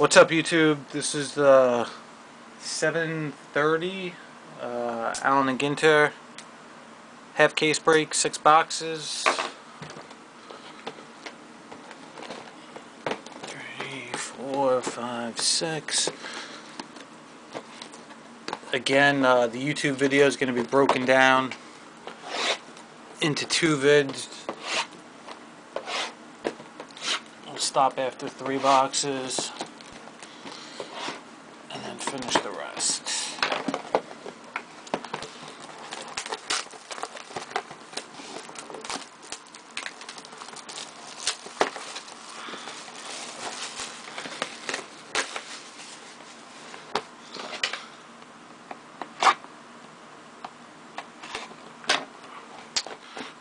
What's up YouTube? This is the 730 uh, Allen and Ginter half case break, six boxes. Three, four, five, six. Again, uh, the YouTube video is going to be broken down into two vids. We'll stop after three boxes and then finish the rest.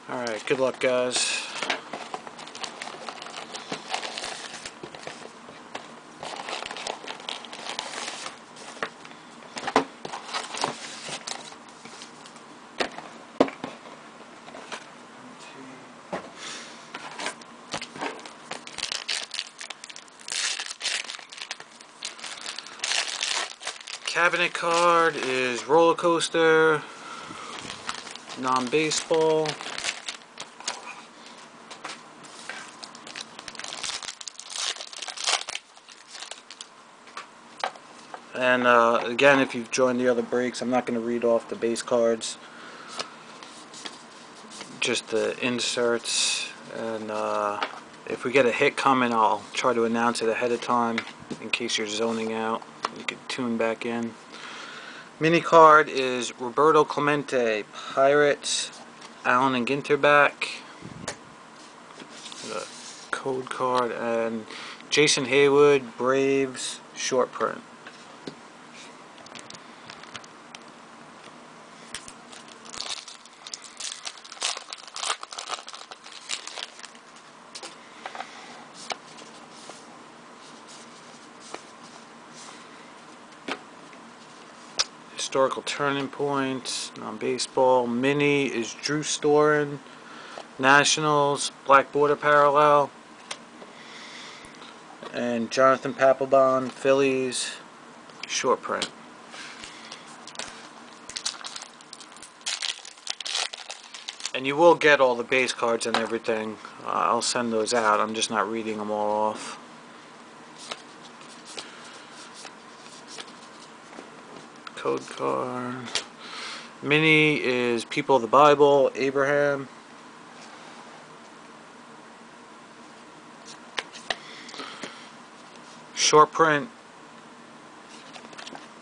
Alright, good luck guys. Cabinet card is roller coaster, non-baseball. And uh, again, if you've joined the other breaks, I'm not going to read off the base cards. Just the inserts. And uh, if we get a hit coming, I'll try to announce it ahead of time in case you're zoning out. You can tune back in. Mini card is Roberto Clemente, Pirates, Allen and Ginterback. The code card and Jason Heyward, Braves, short print. Historical Turning Point, on baseball. Mini is Drew Storen. Nationals, Black Border Parallel. And Jonathan Papelbon, Phillies, short print. And you will get all the base cards and everything. Uh, I'll send those out. I'm just not reading them all off. Code card. Mini is People of the Bible, Abraham. Short print,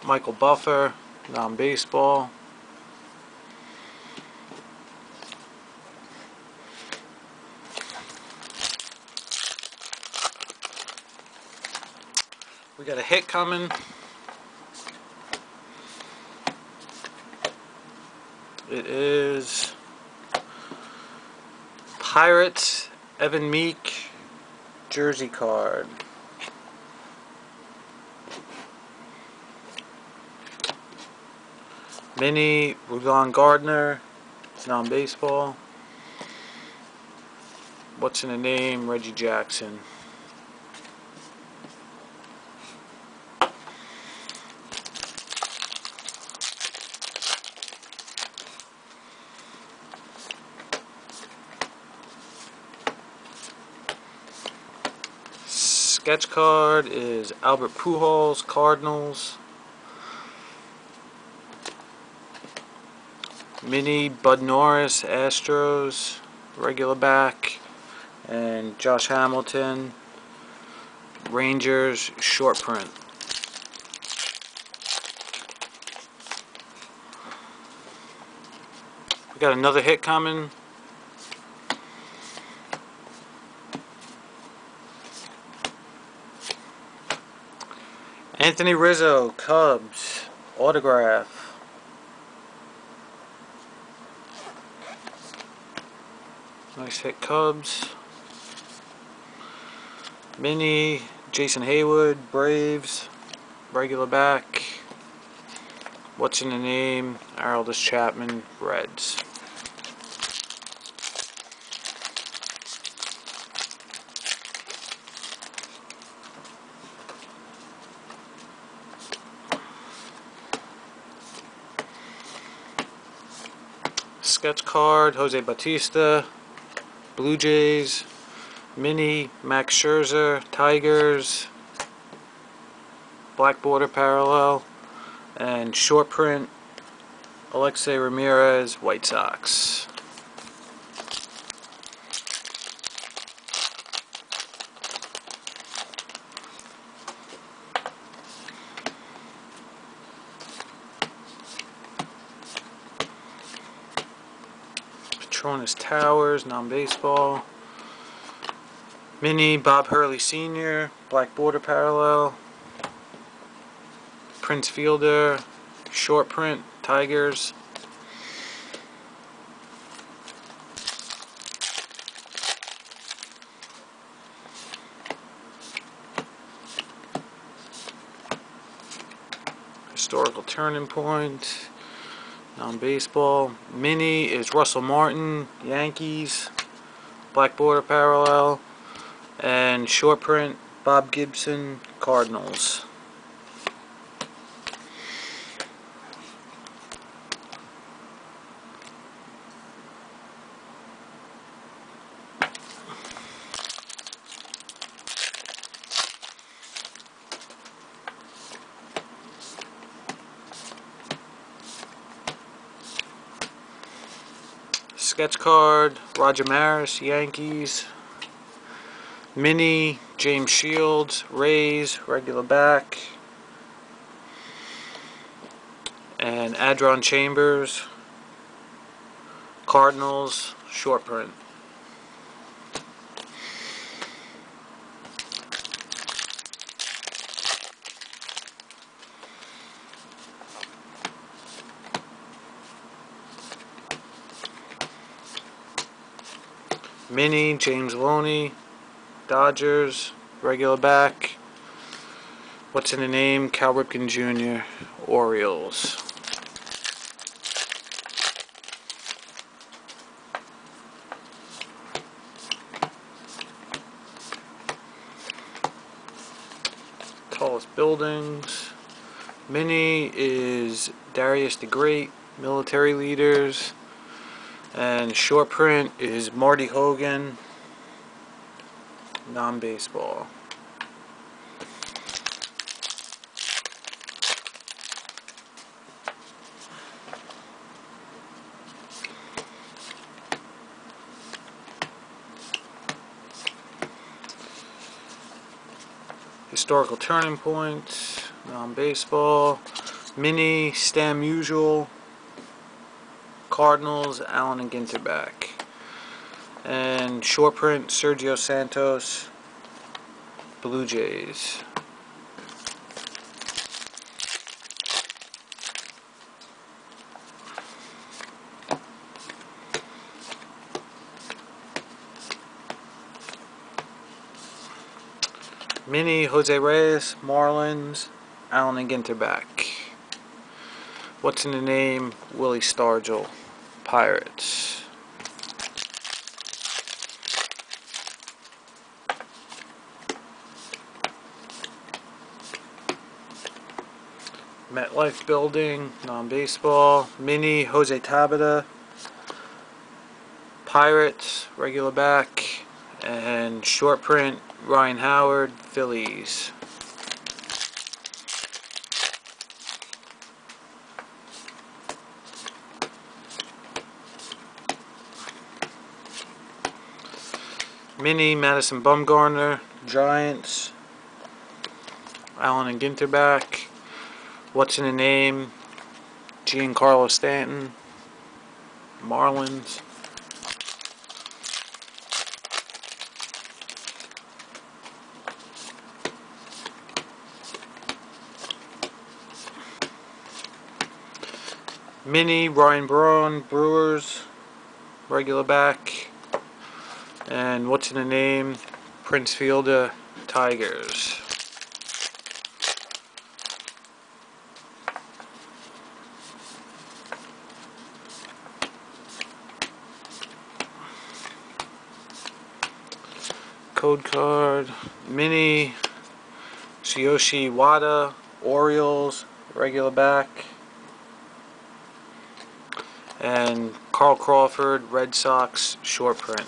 Michael Buffer, non-baseball. We got a hit coming. It is Pirates Evan Meek jersey card. Mini Rulon Gardner, it's non-baseball. What's in the name? Reggie Jackson. Sketch card is Albert Pujols, Cardinals. Mini Bud Norris, Astros, regular back. And Josh Hamilton, Rangers, short print. We got another hit coming. Anthony Rizzo, Cubs, autograph. Nice hit, Cubs. Mini, Jason Heyward, Braves, regular back. What's in the name? Aroldis Chapman, Reds. Sketch card, Jose Bautista, Blue Jays, mini, Max Scherzer, Tigers, black border parallel, and short print, Alexei Ramirez, White Sox. Petronas Towers, non-baseball. Mini, Bob Hurley Sr., black border parallel. Prince Fielder, short print, Tigers. Historical turning point. Non-baseball. Mini is Russell Martin, Yankees. Black border parallel. And short print, Bob Gibson, Cardinals. Sketch card, Roger Maris, Yankees, mini, James Shields, Rays, regular back, and Adron Chambers, Cardinals, short print. Mini, James Loney, Dodgers, regular back. What's in the name? Cal Ripken Jr., Orioles. Tallest buildings. Mini is Darius the Great, military leaders. And short print is Marty Hogan, non-baseball. Historical turning point, non-baseball, mini, Stan Musial, Cardinals, Allen and Ginter back. And short print, Sergio Santos, Blue Jays. Mini, Jose Reyes, Marlins, Allen and Ginter back. What's in the name? Willie Stargell. Pirates. MetLife Building, non-baseball. Mini, Jose Tabata. Pirates, regular back. And short print, Ryan Howard, Phillies. Mini, Madison Bumgarner, Giants, Allen and Ginter back. What's in the name? Giancarlo Stanton, Marlins. Mini, Ryan Braun, Brewers, regular back. And what's in the name? Prince Fielder Tigers. Code card, mini, Tsuyoshi Wada, Orioles, regular back. And Carl Crawford, Red Sox, short print.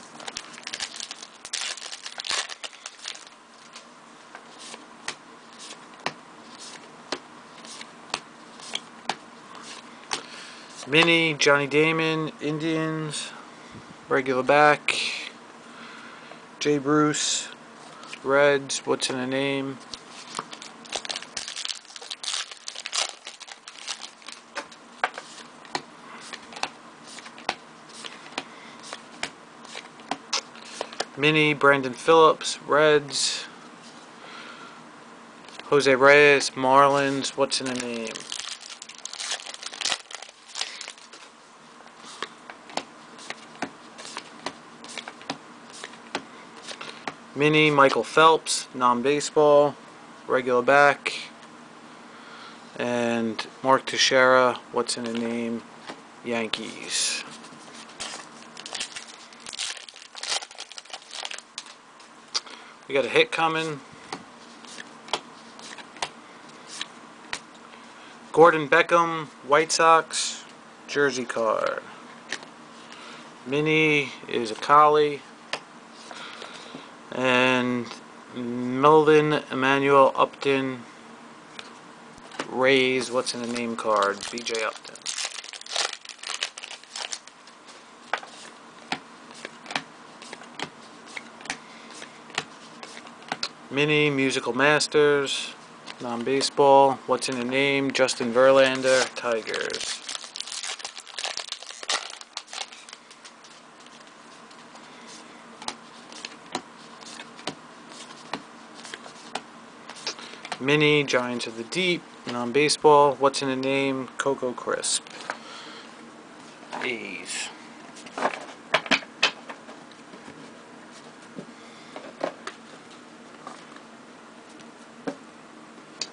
Mini, Johnny Damon, Indians, regular back. Jay Bruce, Reds, what's in a name? Mini, Brandon Phillips, Reds. Jose Reyes, Marlins, what's in a name? Mini, Michael Phelps, non-baseball, regular back. And Mark Teixeira, what's in a name? Yankees. We got a hit coming. Gordon Beckham, White Sox, jersey card. Mini is a collie. And Melvin Emmanuel Upton, Rays, what's in the name card? BJ Upton. Mini Musical Masters, non-baseball. What's in the name? Justin Verlander, Tigers. Mini Giants of the Deep, non-baseball. What's in the name? Coco Crisp. A's.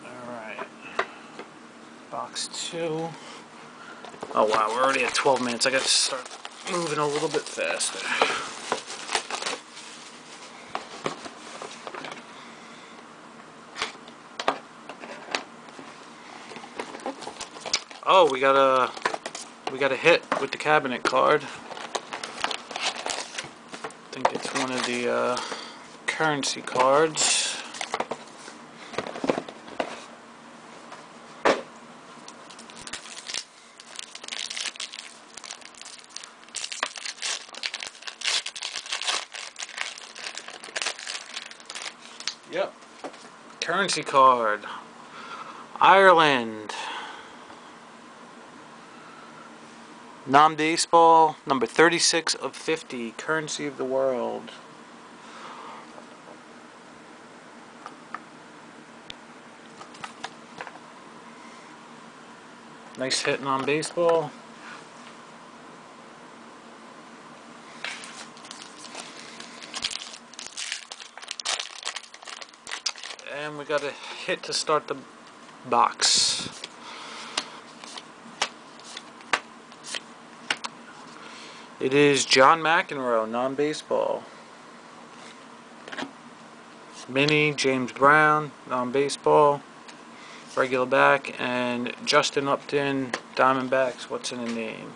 Alright. Box two. Oh wow, we're already at 12 minutes. I gotta start moving a little bit faster. Oh, we got a we got a hit with the cabinet card. I think it's one of the uh, currency cards. Yep. Currency card. Ireland. Non-baseball, number 36 of 50, currency of the world. Nice hit on baseball. And we got a hit to start the box. It is John McEnroe, non-baseball. Mini, James Brown, non-baseball. Regular back. And Justin Upton, Diamondbacks, what's in the name?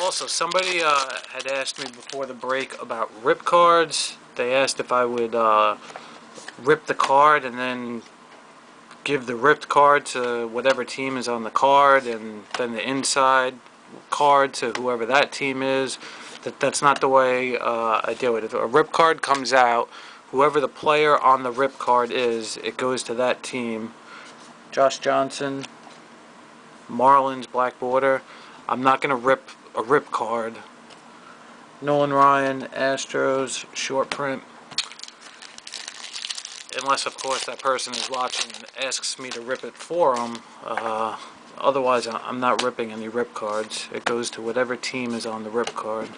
Also, somebody uh, had asked me before the break about rip cards. They asked if I would uh, rip the card and then give the ripped card to whatever team is on the card and then the inside card to whoever that team is. That that's not the way uh, I do it. If a rip card comes out, whoever the player on the rip card is, it goes to that team. Josh Johnson, Marlins black border. I'm not gonna rip a rip card. Nolan Ryan, Astros, short print. Unless, of course, that person is watching and asks me to rip it for them. Uh, Otherwise, I'm not ripping any rip cards. It goes to whatever team is on the rip card.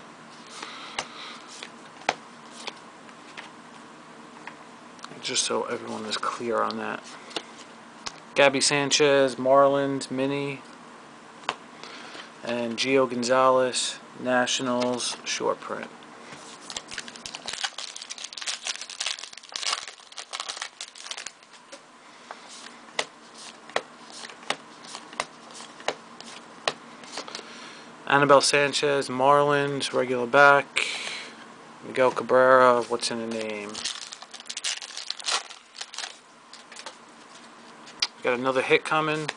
Just so everyone is clear on that. Gaby Sanchez, Marlins, Mini, and Gio Gonzalez, Nationals, short print. Anibal Sanchez, Marlins, regular back. Miguel Cabrera, what's in the name? Got another hit coming.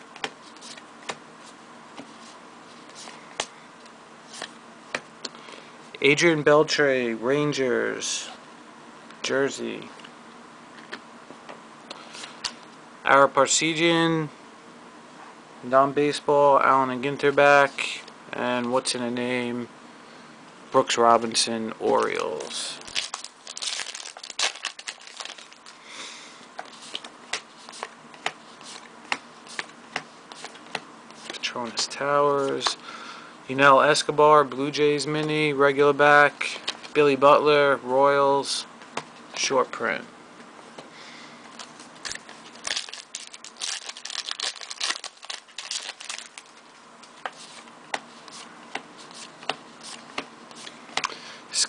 Adrian Beltre, Rangers, Jersey. Ara Parseghian, non-baseball, Allen and Ginter back, and what's in a name? Brooks Robinson, Orioles. Petronas Towers. Yunel Escobar, Blue Jays mini, regular back. Billy Butler, Royals, short print.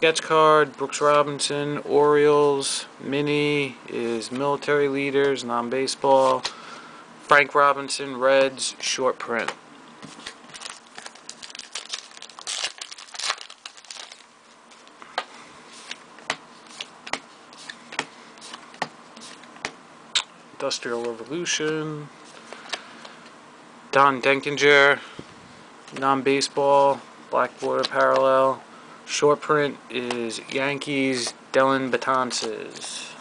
Sketch card, Brooks Robinson, Orioles, mini is military leaders, non-baseball. Frank Robinson, Reds, short print. Industrial Revolution. Don Denkinger, non-baseball, black border parallel. Short print is Yankees, Dellin Betances.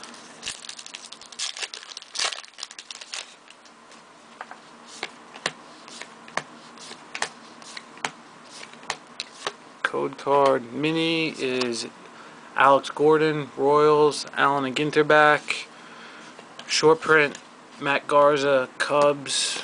Code card mini is Alex Gordon, Royals, Allen and Ginter back. Short print, Matt Garza, Cubs.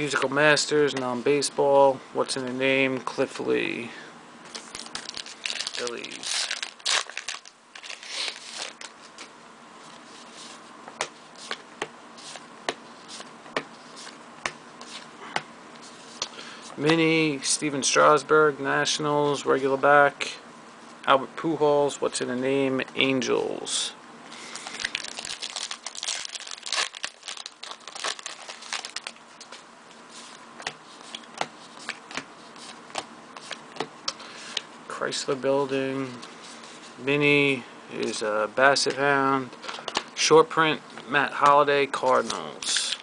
Musical Masters, non-baseball. What's in the name? Cliff Lee. Phillies. Mini, Stephen Strasburg, Nationals, regular back. Albert Pujols, what's in the name? Angels. Chrysler Building. Mini is a Basset Hound. Short print, Matt Holliday, Cardinals.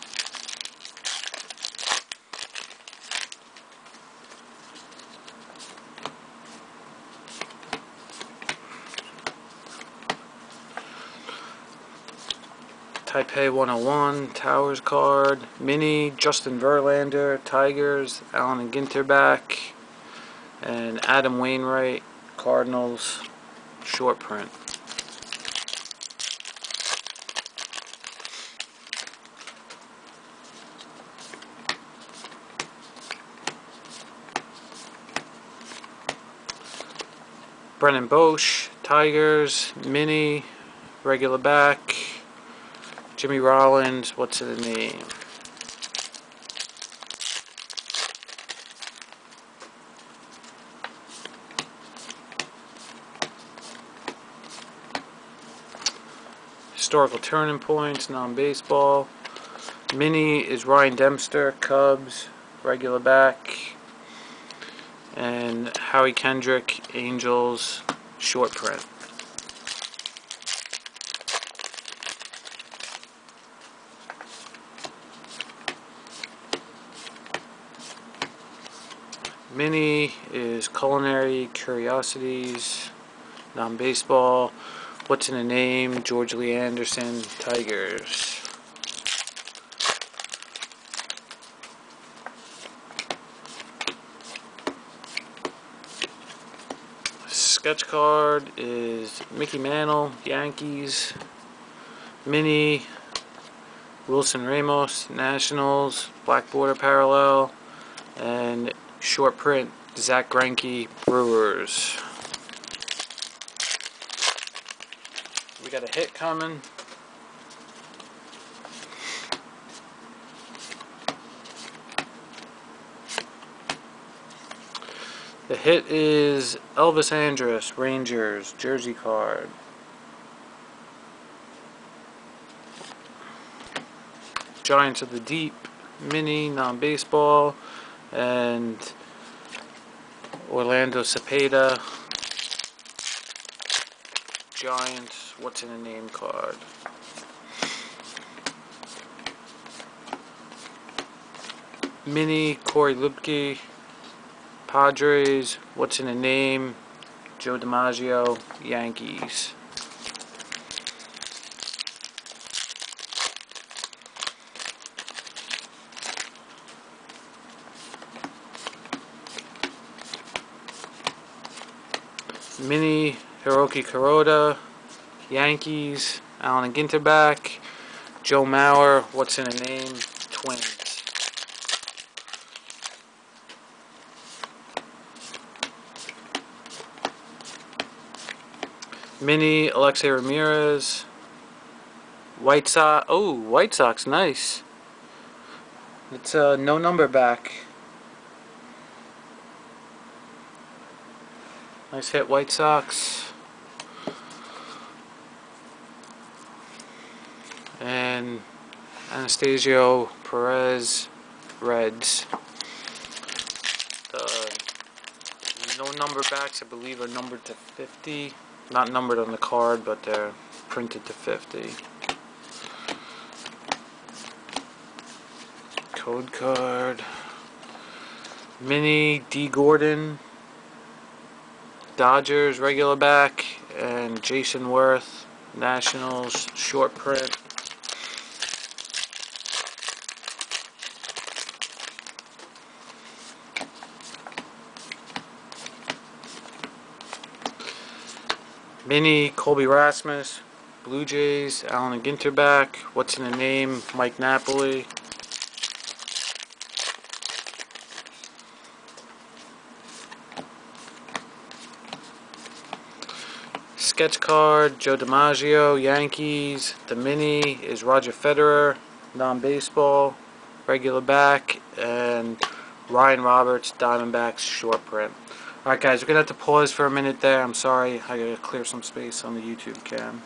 Taipei 101, Towers card, Mini, Justin Verlander, Tigers, Allen and Ginter back, and Adam Wainwright, Cardinals, short print. Brennan Boesch, Tigers, Mini, regular back, Jimmy Rollins, what's the name? Historical turning points, non-baseball. Mini is Ryan Dempster, Cubs, regular back. And Howie Kendrick, Angels, short print. Mini is Culinary Curiosities, non-baseball. What's in a name? George Lee Anderson, Tigers. Sketch card is Mickey Mantle, Yankees. Mini, Wilson Ramos, Nationals, Black Border Parallel, and Short print, Zack Greinke, Brewers. We got a hit coming. The hit is Elvis Andrus, Rangers, jersey card. Giants of the Deep, mini, non-baseball, and Orlando Cepeda, Giants, what's in a name card. Mini, Cory Luebke, Padres, what's in a name, Joe DiMaggio, Yankees. Mini Hiroki Kuroda, Yankees, Allen Ginterback, Joe Mauer, what's in a name, Twins. Mini Alexei Ramirez, White Sox, oh, White Sox, nice. It's uh, no number back. Nice hit, White Sox. And Atanasio Perez, Reds. The no number backs, I believe, are numbered to 50. Not numbered on the card, but they're printed to 50. Code card. Mini Dee Gordon. Dodgers regular back and Jayson Werth. Nationals short print. Mini Colby Rasmus, Blue Jays, Allen Ginterback, What's in a Name, Mike Napoli. sketch card, Joe DiMaggio, Yankees. The mini is Roger Federer, non-baseball, regular back, and Ryan Roberts, Diamondbacks, short print. Alright guys, we're going to have to pause for a minute there. I'm sorry, I got to clear some space on the YouTube cam.